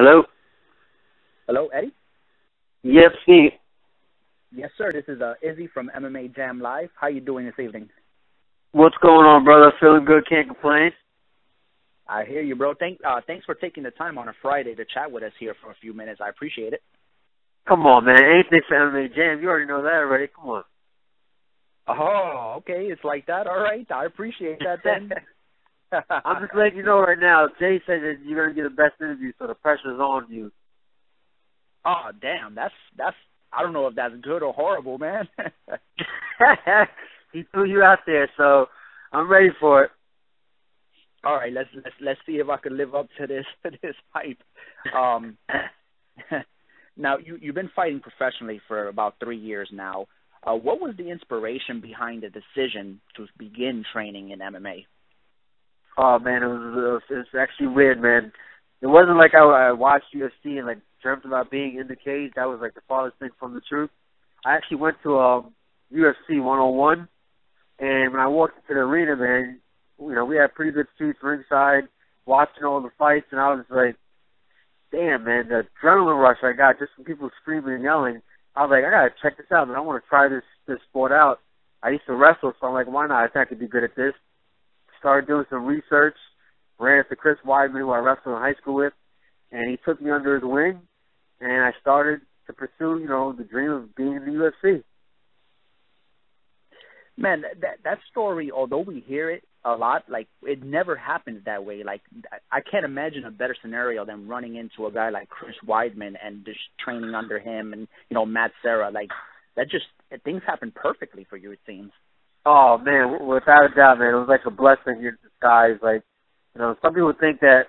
Hello? Hello, Eddie? Yes, Steve. Yes, sir. This is uh, Izzy from MMA Jam Live. How you doing this evening? What's going on, brother? Feeling good, can't complain. I hear you, bro. Thank uh thanks for taking the time on a Friday to chat with us here for a few minutes. I appreciate it. Come on, man. Anything for MMA Jam. You already know that already. Come on. Oh, okay. It's like that. All right. I appreciate that then. I'm just letting you know right now. Jay said that you're gonna get the best interview, so the pressure's on you. Oh, damn. That's that's. I don't know if that's good or horrible, man. he threw you out there, so I'm ready for it. All right, let's let's let's see if I can live up to this to this hype. Um, now you you've been fighting professionally for about three years now. Uh, what was the inspiration behind the decision to begin training in MMA? Oh man, it was it was actually weird, man. It wasn't like I, I watched UFC and like dreamt about being in the cage. That was like the farthest thing from the truth. I actually went to um UFC 101, and when I walked into the arena, man, you know we had pretty good seats ringside, watching all the fights, and I was like, damn, man, the adrenaline rush I got just from people screaming and yelling. I was like, I gotta check this out, man. I want to try this this sport out. I used to wrestle, so I'm like, why not? I think I could be good at this started doing some research, ran into Chris Weidman, who I wrestled in high school with, and he took me under his wing, and I started to pursue, you know, the dream of being in the UFC. Man, that that story, although we hear it a lot, like it never happens that way. Like I can't imagine a better scenario than running into a guy like Chris Weidman and just training under him, and you know Matt Serra. Like that just things happen perfectly for you. It seems. Oh man, without a doubt, man, it was like a blessing in disguise. Like, you know, some people think that,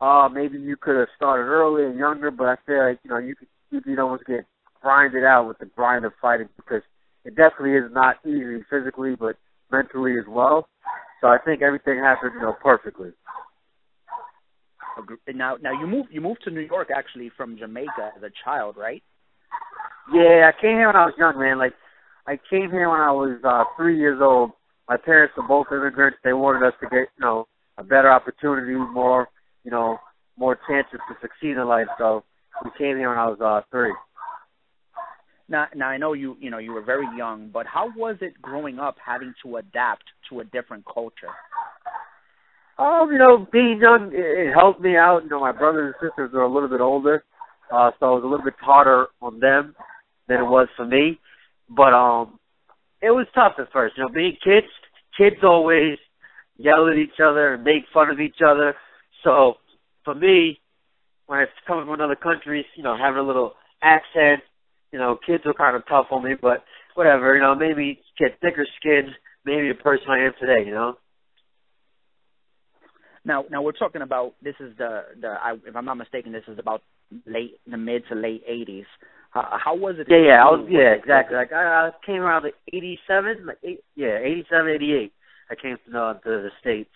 oh, maybe you could have started early and younger, but I feel like you know you could you could almost get grinded out with the grind of fighting because it definitely is not easy physically, but mentally as well. So I think everything happened, you know, perfectly. Now, now you moved you moved to New York actually from Jamaica as a child, right? Yeah, I came here when I was young, man. Like I came here when I was uh three years old. My parents were both immigrants. They wanted us to get, you know, a better opportunity, more, you know, more chances to succeed in life. So we came here when I was uh three. Now, now I know you, you know, you were very young, but how was it growing up having to adapt to a different culture? Um, you know, being young, it, it helped me out. You know, my brothers and sisters are a little bit older, uh, so it was a little bit harder on them than it was for me. But um, it was tough at first. You know, being kids, kids always yell at each other and make fun of each other. So for me, when I come from another country, you know, having a little accent, you know, kids were kind of tough on me. But whatever, you know, maybe get thicker skin, maybe the person I am today. You know. Now, now we're talking about this is the the I, if I'm not mistaken, this is about late the mid to late 80s. How, how was it? Yeah, yeah, I was, yeah, exactly. Like I, I came around like '87, like eight, yeah, '87, '88. I came to, uh, to the states.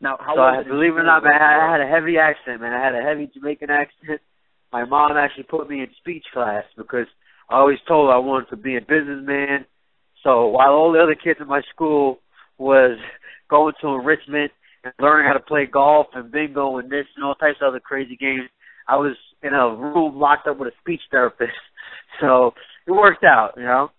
Now, how so was I, believe it or not, man, I had a heavy accent, man. I had a heavy Jamaican accent. My mom actually put me in speech class because I always told her I wanted to be a businessman. So while all the other kids in my school was going to enrichment and learning how to play golf and bingo and this and all types of other crazy games, I was in a room locked up with a speech therapist. So it worked out, you know.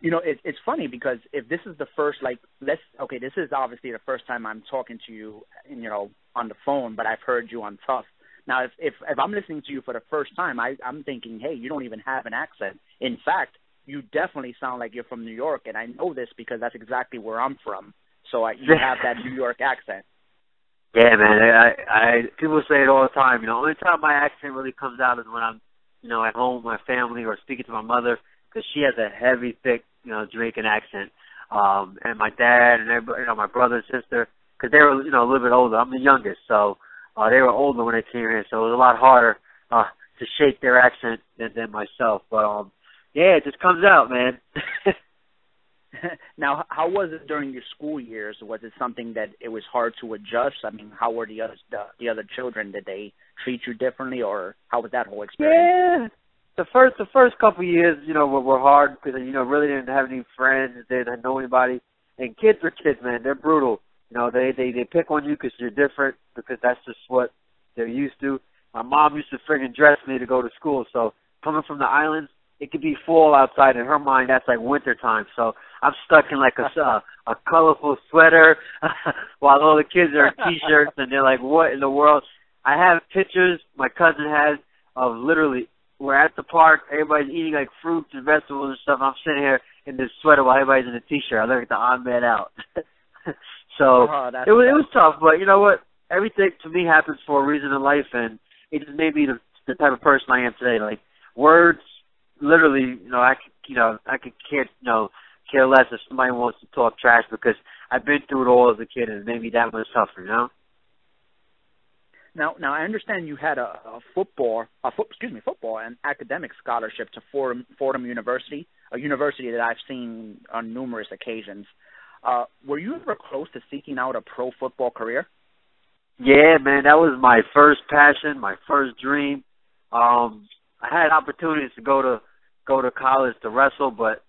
You know, it, it's funny because if this is the first, like, let's okay, this is obviously the first time I'm talking to you, you know, on the phone, but I've heard you on TUF. Now, if if if I'm listening to you for the first time, I I'm thinking, hey, you don't even have an accent. In fact, you definitely sound like you're from New York, and I know this because that's exactly where I'm from. So I, you have that New York accent. Yeah, man. I, I people say it all the time. You know, only time my accent really comes out is when I'm, you know, at home with my family or speaking to my mother because she has a heavy, thick, you know, Jamaican accent. Um, and my dad and everybody, you know, my brother and sister, because they were, you know, a little bit older. I'm the youngest, so uh, they were older when they came here, so it was a lot harder uh, to shake their accent than, than myself. But um, yeah, it just comes out, man. now, how was it during your school years? Was it something that it was hard to adjust? I mean, how were the other the, the other children? Did they treat you differently, or how was that whole experience? Yeah, the first the first couple of years, you know, were, were hard because you know really didn't have any friends, didn't know anybody, and kids are kids, man. They're brutal. You know, they they they pick on you because you're different because that's just what they're used to. My mom used to friggin' dress me to go to school, so coming from the islands, it could be fall outside. In her mind, that's like winter time. So I'm stuck in like a uh, a colorful sweater while all the kids are in t-shirts and they're like, "What in the world?" I have pictures my cousin has of literally we're at the park, everybody's eating like fruits and vegetables and stuff. I'm sitting here in this sweater while everybody's in a t-shirt. I look like the odd man out. so oh, it was it was tough, but you know what? Everything to me happens for a reason in life, and it just made me the, the type of person I am today. Like words, literally, you know, I could, you know, I could can't, you know, care less if somebody wants to talk trash because I've been through it all as a kid, and maybe that was tougher, you know. Now, now I understand you had a, a football, a fo- excuse me, football and academic scholarship to Fordham, Fordham University, a university that I've seen on numerous occasions. Uh, were you ever close to seeking out a pro football career? Yeah, man, that was my first passion, my first dream. Um, I had opportunities to go to go to college to wrestle, but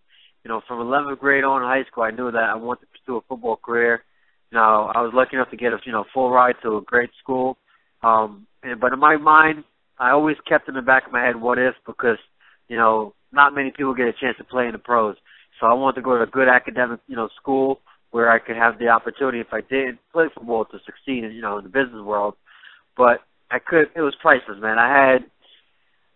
you know, from 11th grade on in high school, I knew that I wanted to pursue a football career. Know, I was lucky enough to get a you know full ride to a great school um, and, but in my mind, I always kept in the back of my head, what if? Because you know, not many people get a chance to play in the pros. So I wanted to go to a good academic, you know, school where I could have the opportunity, if I didn't play football, to succeed, you know, in the business world. But I could. It was priceless, man. I had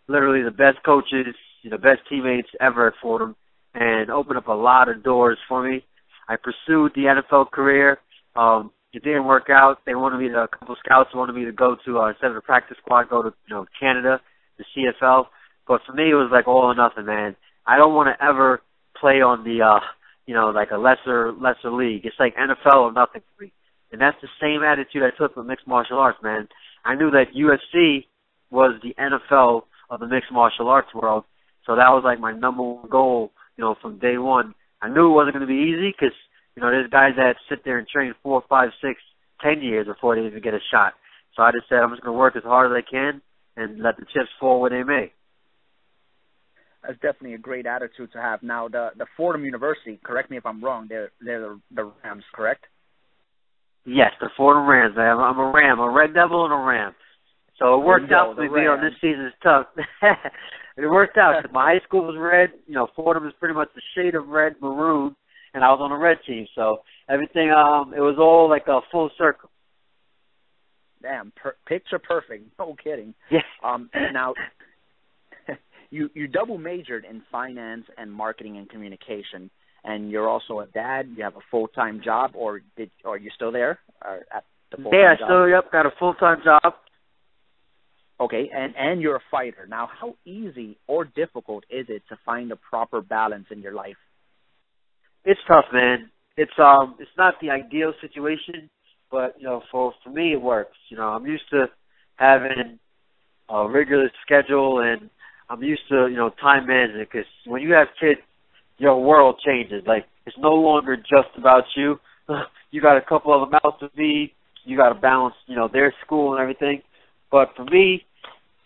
literally the best coaches, you know, best teammates ever at Fordham, and opened up a lot of doors for me. I pursued the NFL career. Um, it didn't work out. They wanted me to a couple of scouts wanted me to go to uh instead of the practice squad, go to you know Canada, the CFL. But for me, it was like all or nothing, man. I don't want to ever play on the uh you know like a lesser lesser league. It's like NFL or nothing for me. And that's the same attitude I took with mixed martial arts, man. I knew that UFC was the NFL of the mixed martial arts world, so that was like my number one goal, you know, from day one. I knew it wasn't going to be easy because you know, there's guys that sit there and train four, five, six, ten years before they even get a shot. So I just said I'm just going to work as hard as I can and let the chips fall where they may. That's definitely a great attitude to have. Now, the the Fordham University, correct me if I'm wrong, they're they're the, the Rams, correct? Yes, the Fordham Rams. Man. I'm a Ram, a Red Devil, and a Ram. So it worked out for me. On this season's TUF. it worked out. My high school was red. You know, Fordham is pretty much the shade of red maroon and I was on the red team. So everything, um, it was all like a full circle. Damn, per- picture perfect. No kidding. Yeah. Um, now, you you double majored in finance and marketing and communication, and you're also a dad. You have a full time job, or did are you still there? Or at the yeah, job? still yep, got a full time job. Okay, and and you're a fighter. Now, how easy or difficult is it to find a proper balance in your life? it's tough, man. It's um, it's not the ideal situation, but you know, for for me, it works. You know, I'm used to having a regular schedule, and I'm used to you know time management. Because when you have kids, your world changes. Like it's no longer just about you. you got a couple of mouths to feed. You got to balance, you know, their school and everything. But for me,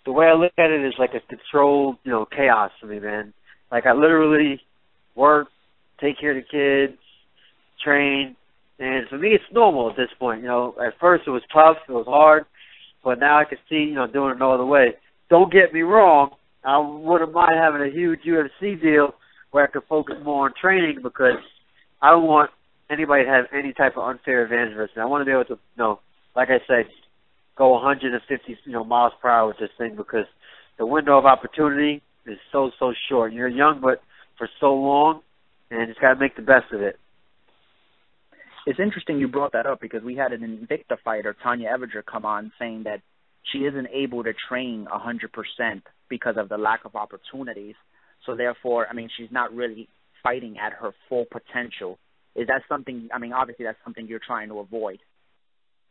the way I look at it is like a controlled, you know, chaos for me, man. Like I literally work, take care of the kids, train. And for me, it's normal at this point. You know, at first it was tough, it was hard, but now I can see, you know, doing it no other way. Don't get me wrong. I wouldn't mind having a huge UFC deal where I could focus more on training because I don't want anybody to have any type of unfair advantage versus me. I want to be able to, you know, like I said, go 150, you know, miles per hour with this thing because the window of opportunity is so so short. You're young, but for so long, and just got to make the best of it. It's interesting you brought that up because we had an Invicta fighter, Tonya Evinger, come on saying that she isn't able to train a 100% because of the lack of opportunities. So therefore, I mean, she's not really fighting at her full potential. Is that something? I mean, obviously that's something you're trying to avoid.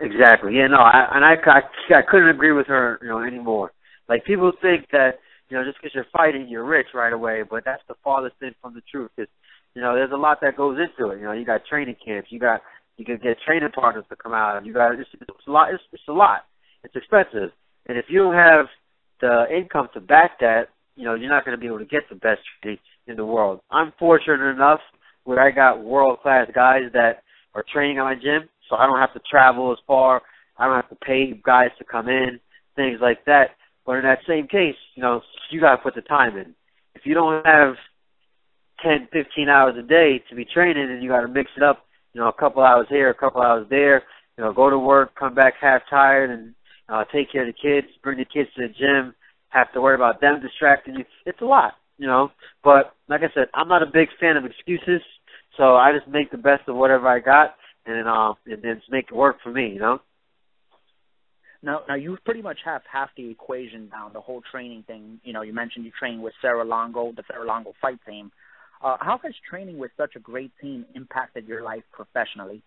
Exactly. Yeah. No. I, and I, I, I couldn't agree with her, you know, anymore. Like people think that you know just because you're fighting, you're rich right away, but that's the farthest thing from the truth. Because you know, there's a lot that goes into it. You know, you got training camps, you got you can get training partners to come out, you got it's, it's a lot. It's, it's a lot. It's expensive, and if you don't have the income to back that, you know, you're not going to be able to get the best training in the world. I'm fortunate enough where I got world class guys that are training at my gym, so I don't have to travel as far. I don't have to pay guys to come in. things like that. But in that same case, you know, you got to put the time in. If you don't have 10, 15 hours a day to be training, and you got to mix it up, you know, a couple hours here, a couple hours there, you know, go to work, come back half tired, and uh, take care of the kids, bring the kids to the gym, have to worry about them distracting you. It's a lot, you know. But like I said, I'm not a big fan of excuses, so I just make the best of whatever I got, and uh, and then make it work for me, you know. Now, now you pretty much have half the equation down. The whole training thing. You know, you mentioned you train with Serra Longo, the Serra Longo fight team. Uh, how has training with such a great team impacted your life professionally?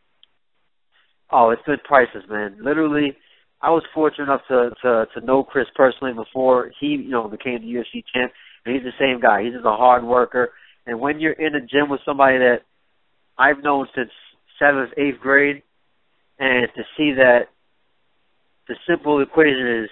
Oh, it's been priceless, man. Literally, I was fortunate enough to to to know Chris personally before he, you know, became the UFC champ. And he's the same guy. He's just a hard worker. And when you're in a gym with somebody that I've known since seventh, eighth grade, and to see that the simple equation is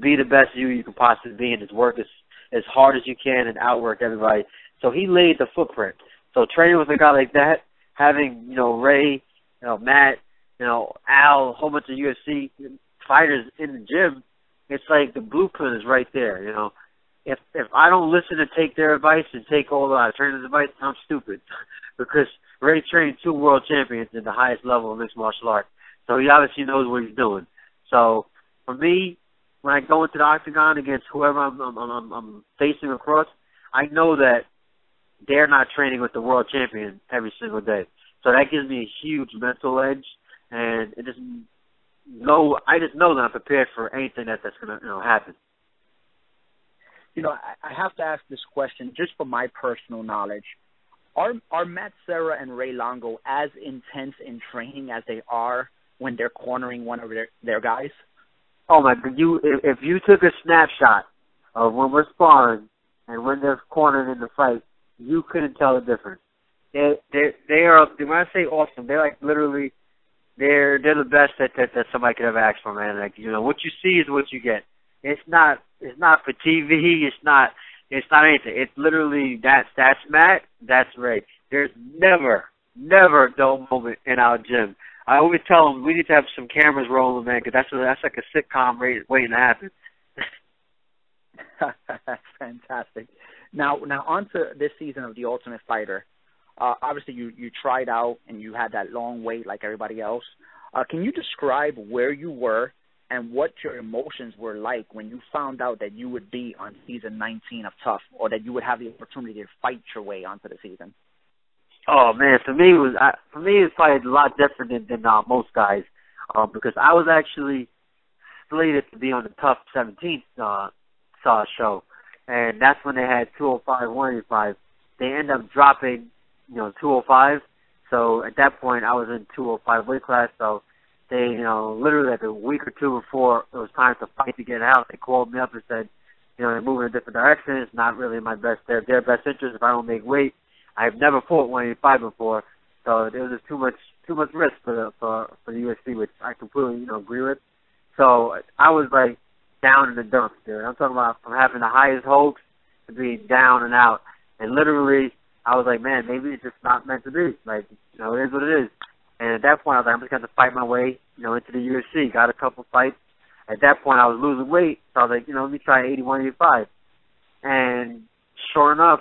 be the best you you can possibly be and just work as as hard as you can and outwork everybody. So he laid the footprint. So training with a guy like that, having you know Ray, you know Matt, you know Al, a whole bunch of UFC fighters in the gym, it's like the blueprint is right there. You know, if if I don't listen and take their advice and take all the trainers' advice, I'm stupid, because Ray trained two world champions in the highest level of mixed martial arts, so he obviously knows what he's doing. So for me, when I go into the octagon against whoever I'm I'm, I'm, I'm facing across, I know that they're not training with the world champion every single day. So that gives me a huge mental edge, and it just know I just know that I'm prepared for anything that that's gonna you know happen. You know, I have to ask this question just for my personal knowledge. Are are Matt Serra and Ray Longo as intense in training as they are when they're cornering one of their their guys? Oh my! You if, you took a snapshot of when we're sparring and when they're cornered in the fight, you couldn't tell the difference. They they they are when I say awesome, they're like literally they're they're the best that that, that somebody could ever ask for, man. Like you know, what you see is what you get. It's not it's not for TV. It's not it's not anything. It's literally that's that's Matt. That's Ray. There's never never a dull moment in our gym. I always tell them we need to have some cameras rolling, man, because that's that's like a sitcom waiting to happen. that's fantastic. Now, now on to this season of The Ultimate Fighter uh, obviously you you tried out and you had that long wait like everybody else. Uh, can you describe where you were and what your emotions were like when you found out that you would be on season 19 of TUF, or that you would have the opportunity to fight your way onto the season? Oh man, for me it was I, for me it's probably a lot different than, than uh, most guys, uh, because I was actually slated to be on the TUF 17th uh, uh, show, and that's when they had 205, 185. They end up dropping you know 205. So at that point, I was in 205 weight class. So they, you know, literally like a week or two before it was time to fight to get out, they called me up and said, you know, they're moving in a different direction. It's not really in my best their their best interest if I don't make weight. I've never fought 185 before, so there was just too much too much risk for the for for the UFC, which I completely you know agree with. So I was like down in the dumps, dude. I'm talking about from having the highest hopes to being down and out, and literally I was like, man, maybe it's just not meant to be. Like, you know, it is what it is. And at that point, I was like, I'm just going to fight my way, you know, into the UFC. Got a couple fights. At that point, I was losing weight, so I was like, you know, let me try 81, 85. And sure enough,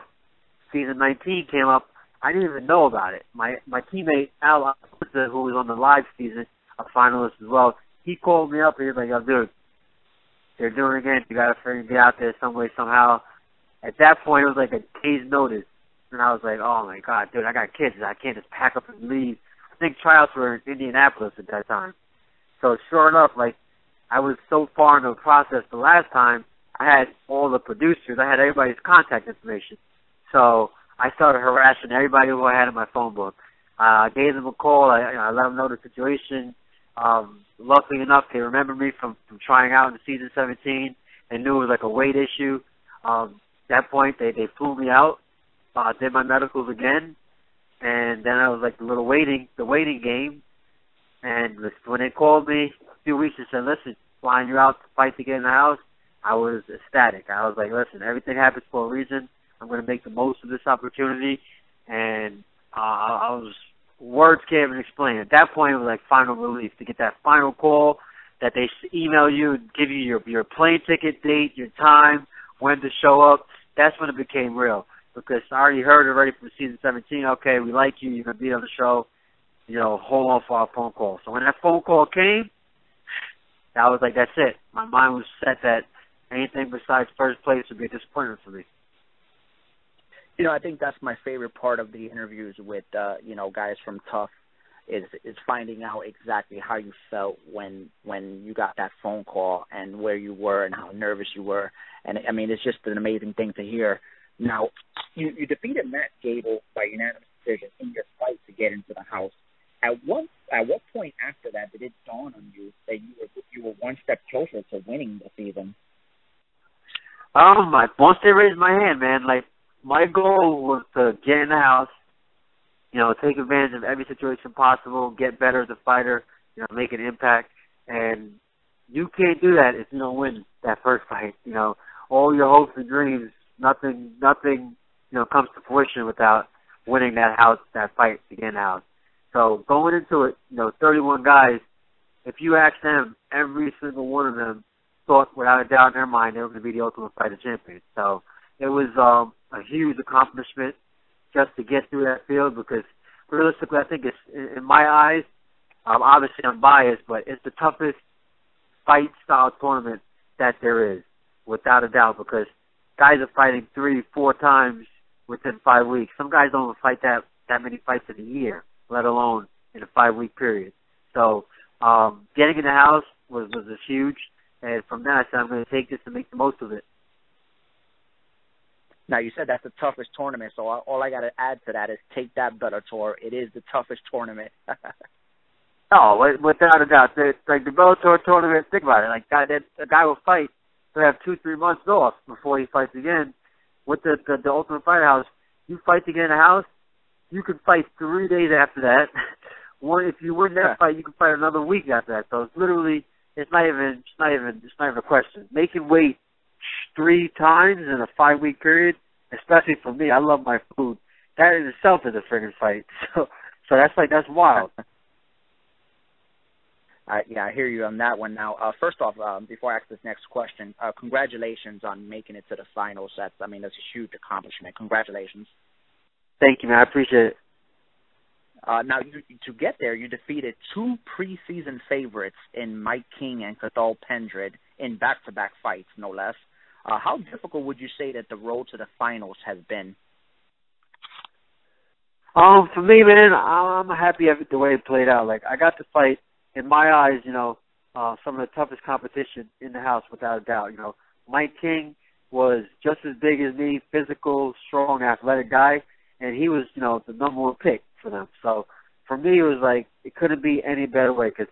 season 19 came up. I didn't even know about it. My my teammate Al, who was on the live season, a finalist as well, he called me up and he was like, "Yo, dude, they're doing it again. You got to get out there some way somehow." At that point, it was like a day's notice and I was like, oh my god, dude, I got kids. I can't just pack up and leave. Think tryouts were in Indianapolis at that time. So sure enough, like I was so far into the process the last time, I had all the producers, I had everybody's contact information. So I started harassing everybody who I had in my phone book. Uh, I gave them a call. I, I let them know the situation. Um, luckily enough, they remembered me from, from trying out in season 17. They knew it was like a weight issue. Um, at that point, they they flew me out uh, did my medicals again, and then I was like the little waiting, the waiting game. And when they called me a few weeks and said, "Listen, flying you out to fight to get in the house," I was ecstatic. I was like, "Listen, everything happens for a reason. I'm going to make the most of this opportunity." And uh, I was words can't even explain. At that point, it was like final relief to get that final call that they email you, give you your your plane ticket date, your time, when to show up. That's when it became real because I already heard already from season 17. Okay, we like you. You're gonna be on the show. You know, hold on for our phone call. So when that phone call came, I was like, that's it. My mind was set that anything besides first place would be a disappointment for me. You know, I think that's my favorite part of the interviews with uh, you know guys from TUF is is finding out exactly how you felt when when you got that phone call and where you were and how nervous you were. And I mean, it's just an amazing thing to hear. Now, you you defeated Matt Gable by unanimous decision in your fight to get into the house. At what at what point after that did it dawn on you that you were you were one step closer to winning the season? Um, I, once they raised my hand, man, like my goal was to get in the house, you know, take advantage of every situation possible, get better as a fighter, you know, make an impact, and you can't do that if you don't win that first fight. You know, all your hopes and dreams, nothing, nothing, you know, comes to fruition without winning that house, that fight to get house. So going into it, you know, 31 guys, if you ask them, every single one of them thought without a doubt in their mind they were going to be the Ultimate Fighter champion. So it was um, a huge accomplishment just to get through that field because realistically, I think it's in my eyes. Um, obviously, I'm biased, but it's the toughest fight style tournament that there is, without a doubt, because guys are fighting three, four times within five weeks. Some guys don't fight that that many fights in a year let alone in a five week period. So um, getting in the house was was a huge, and from that I said I'm going to take this and make the most of it. Now you said that's the toughest tournament, so all I got to add to that is take that Bellator. It is the toughest tournament. oh, without a doubt, the, like the Bellator tournament. Think about it. Like guy that a guy will fight to have two three months off before he fights again. With the the, the Ultimate Fight House, you fight to get in the house, you can fight three days after that. One, if you win that fight, you can fight another week after that. So it's literally, it's not even, it's not even, it's not even a question. Making weight three times in a five week period, especially for me, I love my food. That in itself is a friggin' fight. So, so that's like that's wild. Uh, yeah, I hear you on that one. Now, uh, first off, um, before I ask this next question, uh, congratulations on making it to the finals. That's, I mean, that's a huge accomplishment. Congratulations. Thank you, man. I appreciate it. Uh, now, you, to get there, you defeated two preseason favorites in Mike King and Cathal Pendred in back-to-back fights, no less. Uh, how difficult would you say that the road to the finals has been? Um, for me, man, I'm happy with the way it played out. Like I got to fight, in my eyes, you know, uh, some of the toughest competition in the house, without a doubt. You know, Mike King was just as big as me, physical, strong, athletic guy and he was, you know, the number one pick for them. So for me, it was like it couldn't be any better way because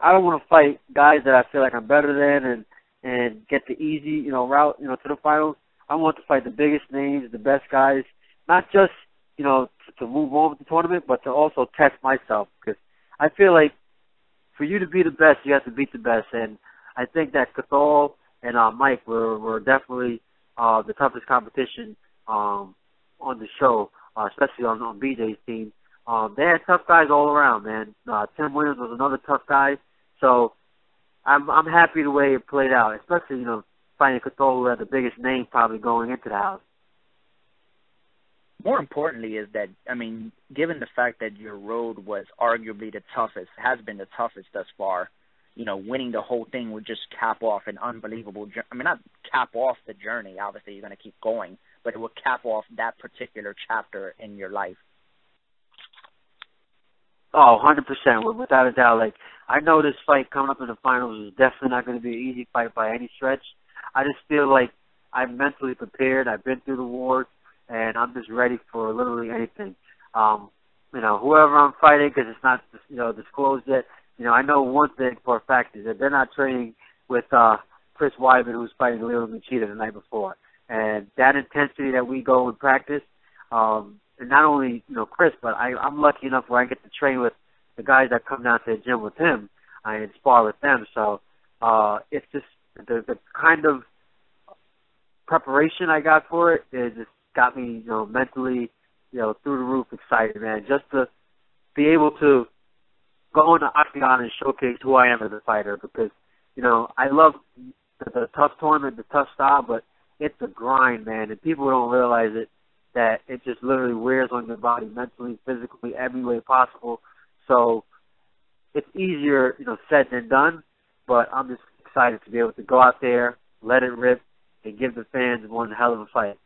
I don't want to fight guys that I feel like I'm better than and and get the easy, you know, route, you know, to the finals. I want to fight the biggest names, the best guys, not just you know to, to move on with the tournament, but to also test myself because I feel like for you to be the best, you have to beat the best, and I think that Cathal and uh, Mike were were definitely uh, the toughest competition um, on the show uh, especially on on BJ's team. Um, they had tough guys all around, man. Uh, Tim Williams was another tough guy, so I'm I'm happy the way it played out, especially you know finding Cathal who had the biggest name probably going into the house. More importantly, is that I mean, given the fact that your road was arguably the toughest, has been the toughest thus far. You know, winning the whole thing would just cap off an unbelievable. I mean, not cap off the journey. Obviously, you're going to keep going, but it would cap off that particular chapter in your life. Oh, hundred percent, without a doubt. Like I know this fight coming up in the finals is definitely not going to be an easy fight by any stretch. I just feel like I'm mentally prepared. I've been through the wars, and I'm just ready for literally anything. Um, you know, whoever I'm fighting, because it's not you know disclosed yet. You know, I know one thing for a fact is that they're not training with uh Chris Weidman, who's fighting Lyoto Machida the night before and that intensity that we go and practice. Um, and not only you know Chris, but I, I'm lucky enough where I get to train with the guys that come down to the gym with him. I spar with them, so uh, it's just the the kind of preparation I got for it is just got me you know mentally you know through the roof excited, man. Just to be able to go in the octagon and showcase who I am as a fighter because you know, I love the, the tough tournament, the tough style, but it's a grind, man, and people don't realize it that it just literally wears on your body mentally, physically, every way possible. So it's easier, you know, said than done. But I'm just excited to be able to go out there, let it rip, and give the fans one hell of a fight.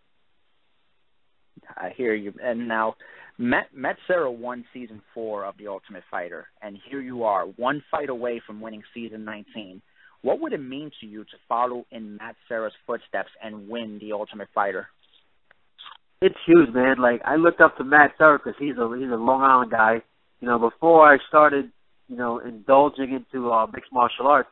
I hear you. And now, Matt Matt Serra won season four of The Ultimate Fighter, and here you are, one fight away from winning season 19. What would it mean to you to follow in Matt Serra's footsteps and win The Ultimate Fighter? It's huge, man. Like I looked up to Matt Serra because he's a he's a Long Island guy. You know, before I started, you know, indulging into uh, mixed martial arts,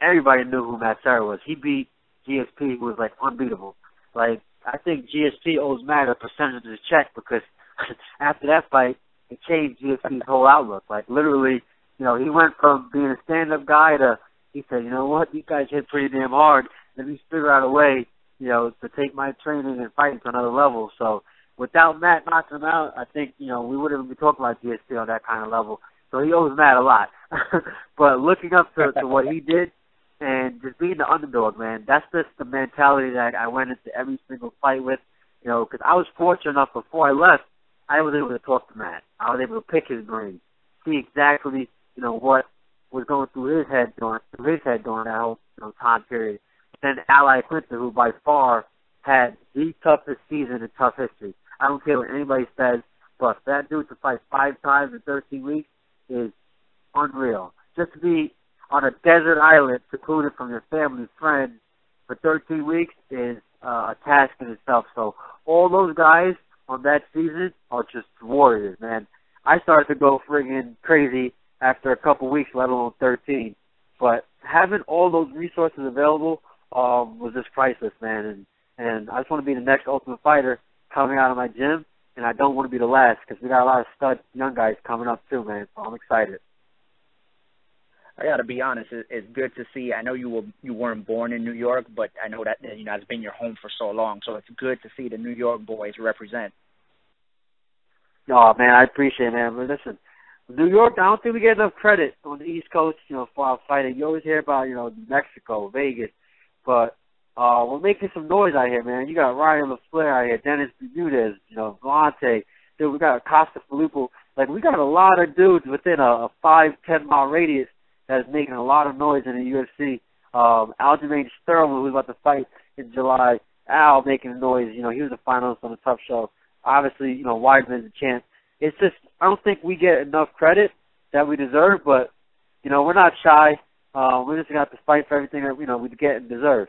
everybody knew who Matt Serra was. He beat GSP, who was like unbeatable. Like I think GSP owes Matt a percentage of his check because after that fight, it changed GSP's whole outlook. Like literally, you know, he went from being a stand-up guy to he said, you know what, you guys hit pretty damn hard. Let me figure out a way, you know, to take my training and fighting to another level. So without Matt knocking him out, I think you know we wouldn't even be talking about GSP on that kind of level. So he owes Matt a lot. but looking up to, to what he did and just being the underdog, man, that's just the mentality that I went into every single fight with. You know, because I was fortunate enough before I left I was able to talk to Matt. I was able to pick his brain, see exactly, you know, what was going through his head during through his head during that whole you know, time period. Then Al Iaquinta, who by far had the toughest season in TUF history. I don't care what anybody says, but that dude to fight five times in 13 weeks is unreal. Just to be on a desert island, secluded from your family, and friends, for 13 weeks is uh, a task in itself. So all those guys on that season are just warriors, man. I started to go friggin' crazy after a couple weeks, let alone 13. But having all those resources available um, was just priceless, man. And and I just want to be the next Ultimate Fighter coming out of my gym, and I don't want to be the last because we got a lot of stud young guys coming up too, man. So I'm excited. I got to be honest. It's good to see. I know you were you weren't born in New York, but I know that you know it's been your home for so long. So it's good to see the New York boys represent. Oh man, I appreciate it, man. But listen, New York, I don't think we get enough credit on the East Coast, you know, for our fighting. You always hear about, you know, Mexico, Vegas, but uh we're making some noise out here, man. You got Ryan LaFleur out here, Dennis Bermudez, you know, Vante. Dude, we got Costa Philippou. Like we got a lot of dudes within a, a five, ten mile radius that is making a lot of noise in the UFC. Um, Aljamain Sterling, who's about to fight in July, Al making noise. You know, he was a finalist on the TUF Show. Obviously, you know, Weidman's a champ. It's just I don't think we get enough credit that we deserve, but you know, we're not shy. Uh, we're just gonna have to fight for everything that you know we get and deserve.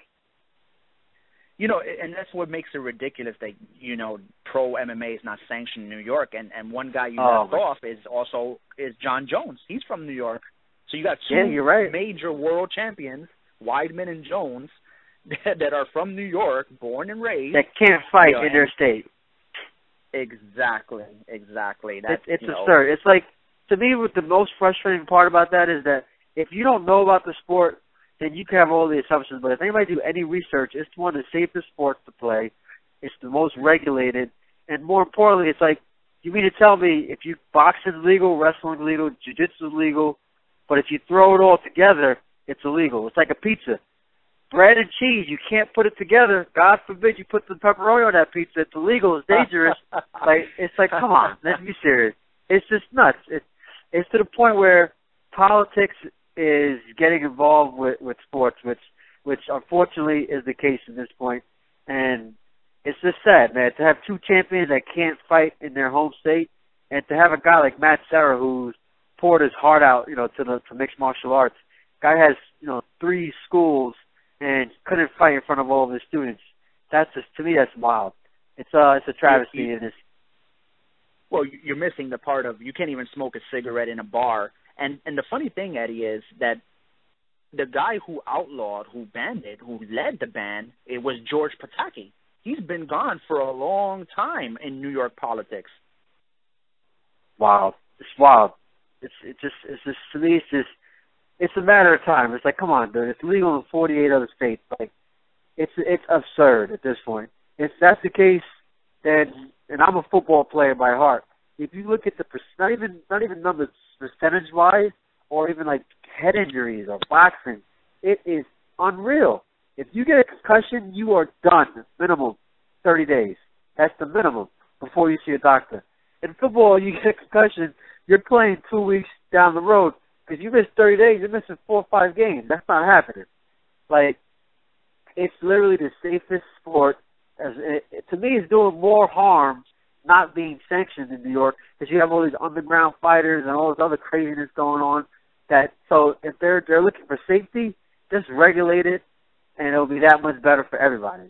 You know, and that's what makes it ridiculous that you know pro MMA is not sanctioned in New York, and and one guy you oh, left off is also is Jon Jones. He's from New York. So you got two yeah, you're right. major world champions, Weidman and Jones, that, that are from New York, born and raised. That can't fight you know, in their state. Exactly, exactly. That's it's, it's absurd. It's like to me, what the most frustrating part about that is that if you don't know about the sport, then you can have all the assumptions. But if anybody do any research, it's one of the safest sports to play. It's the most regulated, and more importantly, it's like you mean to tell me if you boxing legal, wrestling legal, jiu-jitsu legal, but if you throw it all together, it's illegal. It's like a pizza. Bread and cheese, you can't put it together. God forbid you put the pepperoni on that pizza. It's illegal. It's dangerous. like it's like, come on, let's be serious. It's just nuts. It's it's to the point where politics is getting involved with with sports, which which unfortunately is the case at this point. And it's just sad, man, to have two champions that can't fight in their home state, and to have a guy like Matt Serra who's poured his heart out, you know, to the to mixed martial arts. Guy has, you know, three schools and couldn't fight in front of all of his students. That's just to me that's wild. It's uh it's a travesty you, in this. Well, you're missing the part of you can't even smoke a cigarette in a bar. And and the funny thing, Eddie, is that the guy who outlawed, who banned it, who led the ban, it was George Pataki. He's been gone for a long time in New York politics. Wow, it's wild. It's it just it's just to me it's just it's a matter of time. It's like come on, dude. It's legal in 48 other states. Like it's it's absurd at this point. If that's the case, then and I'm a football player by heart. If you look at the not even not even numbers percentage wise, or even like head injuries or boxing, It is unreal. If you get a concussion, you are done. Minimum thirty days. That's the minimum before you see a doctor. In football, you get a concussion, you're playing two weeks down the road because you miss 30 days, you're missing four or five games. That's not happening. Like, it's literally the safest sport. As it, to me, it's doing more harm not being sanctioned in New York because you have all these underground fighters and all this other craziness going on. That so if they're they're looking for safety, just regulate it, and it'll be that much better for everybody.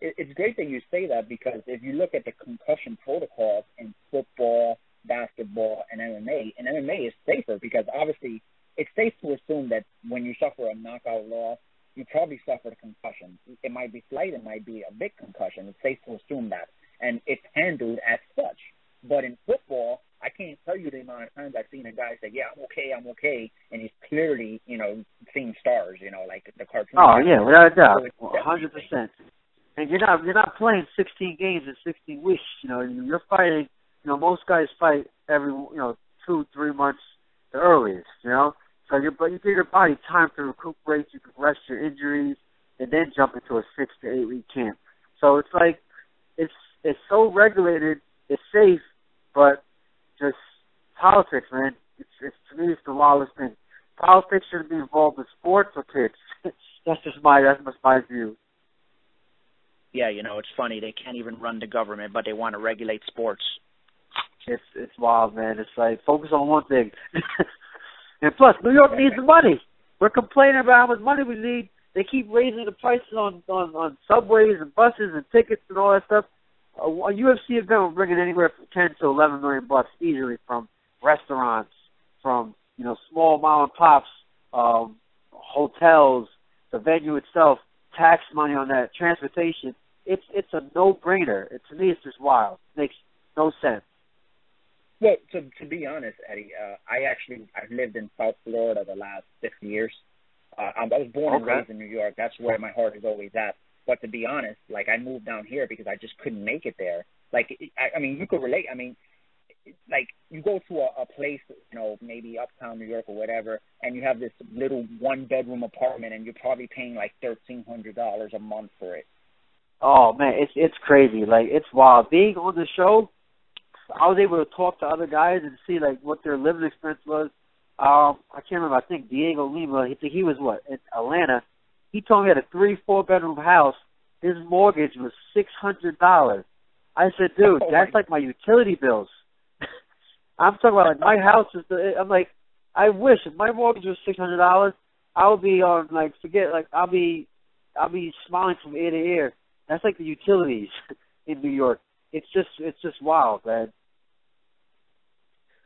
It's great that you say that because if you look at the concussion protocols in football, basketball, and MMA, and MMA is safer because obviously it's safe to assume that when you suffer a knockout loss, you probably suffered a concussion. It might be slight, it might be a big concussion. It's safe to assume that, and it's handled as such. But in football, I can't tell you the amount of times I've seen a guy say, "Yeah, I'm okay, I'm okay," and he's clearly, you know, seeing stars, you know, like the cartoon. Oh yeah, without a doubt, hundred percent. And you're not you're not playing 16 games in 16 weeks. You know, you're fighting. You know, most guys fight every you know two three months the earliest. You know, so you but you give your body time to recuperate. You can rest your injuries, and then jump into a six to eight week camp. So it's like it's it's so regulated, it's safe, but just politics, man. It's, it's to me, it's the lawless thing. Politics shouldn't be involved in sports or kids. that's just my that's just my view. Yeah, you know, it's funny they can't even run the government, but they want to regulate sports. It's it's wild, man. It's like focus on one thing. and plus, New York needs the money. We're complaining about how much money we need. They keep raising the prices on on on subways and buses and tickets and all that stuff a, a UFC event will bring in anywhere from ten to eleven million bucks easily from restaurants, from you know small mom and pops, um, hotels, the venue itself, tax money on that, transportation. It's it's a no brainer. To me, it's just wild. It makes no sense. Well, to to be honest, Eddie, uh, I actually I've lived in South Florida the last six years. Uh, I was born okay. and raised in New York. That's where my heart is always at. But to be honest, like I moved down here because I just couldn't make it there. Like I, I mean, you could relate. I mean, like you go to a, a place, you know, maybe uptown New York or whatever, and you have this little one bedroom apartment, and you're probably paying like thirteen hundred dollars a month for it. Oh man, it's it's crazy. Like it's wild. Being on the show, I was able to talk to other guys and see like what their living expense was. Um, I can't remember. I think Diego Lima. He he was what in Atlanta. He told me he had a three, four bedroom house. His mortgage was six hundred dollars. I said, dude, oh, that's my. like my utility bills. I'm talking about like my house is the. I'm like, I wish if my mortgage was six hundred dollars, I would be on like forget like I'll be, I'll be smiling from ear to ear. That's like the utilities in New York. It's just it's just wild, man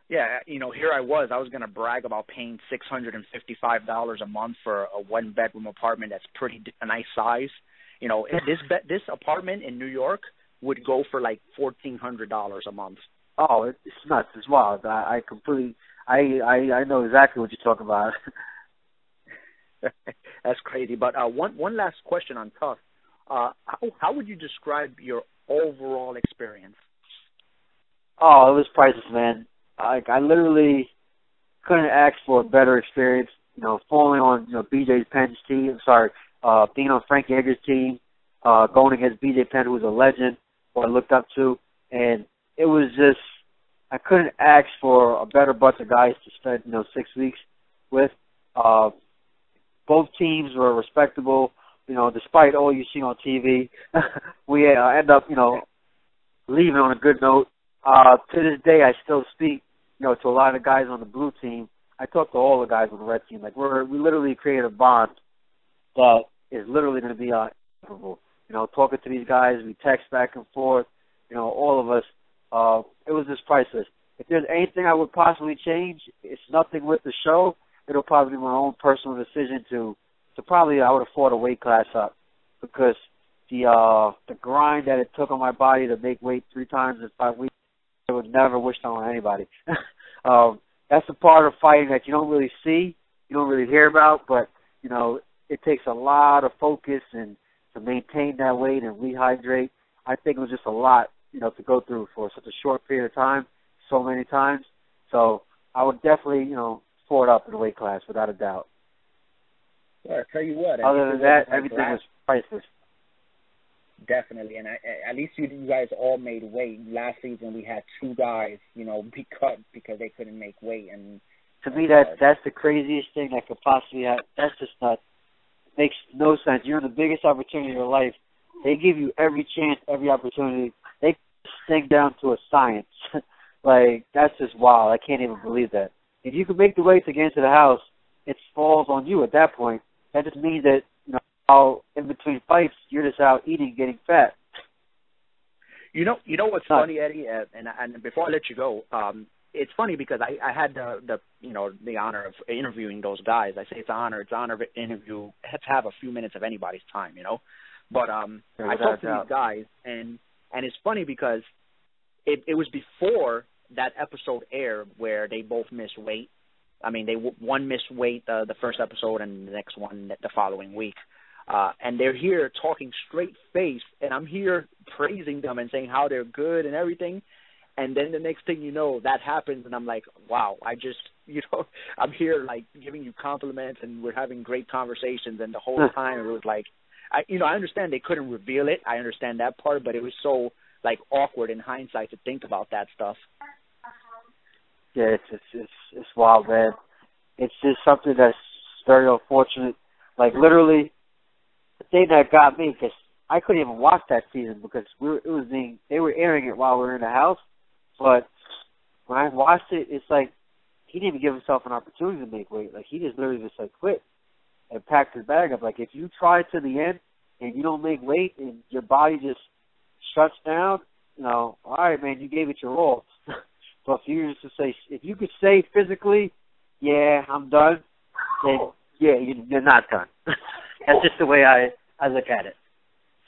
yeah, you know, here I was. I was going to brag about paying six hundred and fifty-five dollars a month for a one-bedroom apartment that's pretty a nice size. You know, this be- this apartment in New York would go for like fourteen hundred dollars a month. Oh, it's nuts! It's wild. I, I completely, I, I, I know exactly what you're talking about. that's crazy. But uh, one one last question on TUF. Uh, how how would you describe your overall experience? Oh, it was priceless, man like I literally couldn't ask for a better experience. You know, falling on you know BJ Penn's team. Sorry, uh, being on Frank Edgar's team, uh, going against BJ Penn, who was a legend, who I looked up to, and it was just I couldn't ask for a better bunch of guys to spend you know six weeks with. Uh, both teams were respectable. You know, despite all you see on TV, we uh, end up you know leaving on a good note. Uh, to this day, I still speak, you know, to a lot of guys on the blue team. I talk to all the guys on the red team. Like we're we literally create a bond that is literally going to be uh, You know, talking to these guys, we text back and forth. You know, all of us. Uh, it was just priceless. If there's anything I would possibly change, it's nothing with the show. It'll probably be my own personal decision to to probably I would have fought a weight class up because the uh the grind that it took on my body to make weight three times in five weeks I would never wish that on anybody. um, that's the part of fighting that you don't really see, you don't really hear about, but you know it takes a lot of focus and to maintain that weight and rehydrate. I think it was just a lot, you know, to go through for such a short period of time, so many times. So I would definitely, you know, it up in the weight class without a doubt. Well, I tell you what. Other than that, everything was priceless. Definitely, and I, at least you, you guys all made weight. Last season, we had two guys, you know, be cut because they couldn't make weight. And to me, that's uh, that's the craziest thing that could possibly happen. That's just not makes no sense. You're in the biggest opportunity of your life. They give you every chance, every opportunity. They sink down to a science. like that's just wild. I can't even believe that. If you can make the weight to the house, it falls on you at that point. That just means that you how in between fights you're just out eating, getting fat. You know, you know what's funny, Eddie, uh, and and before I let you go, um, it's funny because I I had the the you know the honor of interviewing those guys. I say it's an honor. It's an honor to interview to have a few minutes of anybody's time, you know. But um, yeah, I talked to these guys, and and it's funny because it it was before that episode aired where they both missed weight. I mean, they one missed weight uh, the first episode, and the next one the following week. Uh, and they're here talking straight face, and I'm here praising them and saying how they're good and everything. And then the next thing you know, that happens, and I'm like, wow, I just, you know, I'm here like giving you compliments, and we're having great conversations, and the whole time it was like, I, you know, I understand they couldn't reveal it, I understand that part, but it was so like awkward in hindsight to think about that stuff. Yeah, it's it's it's, it's wild, man. It's just something that's very unfortunate. Like literally, the thing that got me because I couldn't even watch that season because we were, it was being they were airing it while we were in the house. But when I watched it, it's like he didn't even give himself an opportunity to make weight. Like he just literally just like quit and packed his bag up. Like if you try to the end and you don't make weight and your body just shuts down, you know, all right, man, you gave it your all. but if you just say, if you could say physically, yeah, I'm done, then yeah, you, you're not done. That's just the way I I look at it.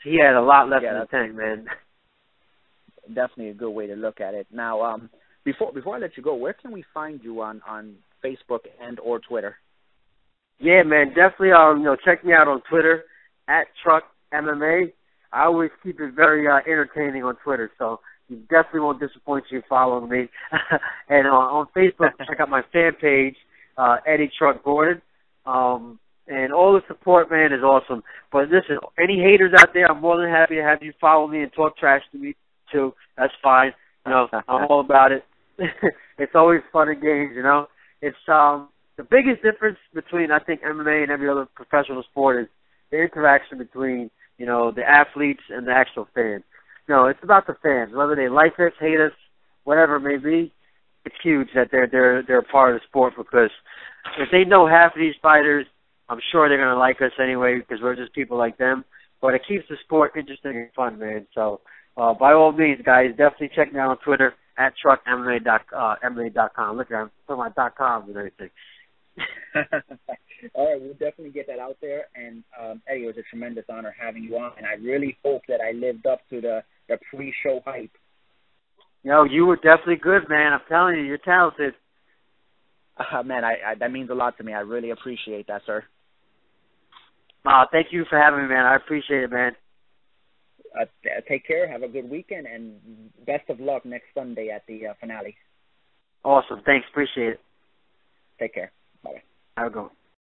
So he had a lot left yeah, in the tank, man. Definitely a good way to look at it. Now, um, before before I let you go, where can we find you on on Facebook and or Twitter? Yeah, man, definitely. Um, you know, check me out on Twitter at Truck MMA. I always keep it very uh, entertaining on Twitter, so you definitely won't disappoint you following me. and uh, on Facebook, check out my fan page, uh, Eddie Truck Gordon. Um, and all the support, man, is awesome. But listen, any haters out there, I'm more than happy to have you follow me and talk trash to me too. That's fine. You know, I'm all about it. it's always fun and games. You know, it's um the biggest difference between I think MMA and every other professional sport is the interaction between you know the athletes and the actual fans. No, it's about the fans, whether they like us, hate us, whatever it may be. It's huge that they're they're they're a part of the sport because if they know half of these fighters I'm sure they're gonna like us anyway because we're just people like them. But it keeps the sport interesting and fun, man. So uh, by all means, guys, definitely check me out on Twitter at truckmma uh. Look, I'm putting my dot com and everything. all right, we'll definitely get that out there. And um, Eddie, it was a tremendous honor having you on, and I really hope that I lived up to the the pre-show hype. Yo, you were definitely good, man. I'm telling you, you're talented. Uh, man, I, I that means a lot to me. I really appreciate that, sir. Uh, thank you for having me, man. I appreciate it, man. Uh, take care. Have a good weekend, and best of luck next Sunday at the uh, finale. Awesome. Thanks. Appreciate it. Take care. Bye. Have a good one.